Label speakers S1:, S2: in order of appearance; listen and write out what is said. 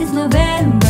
S1: is November.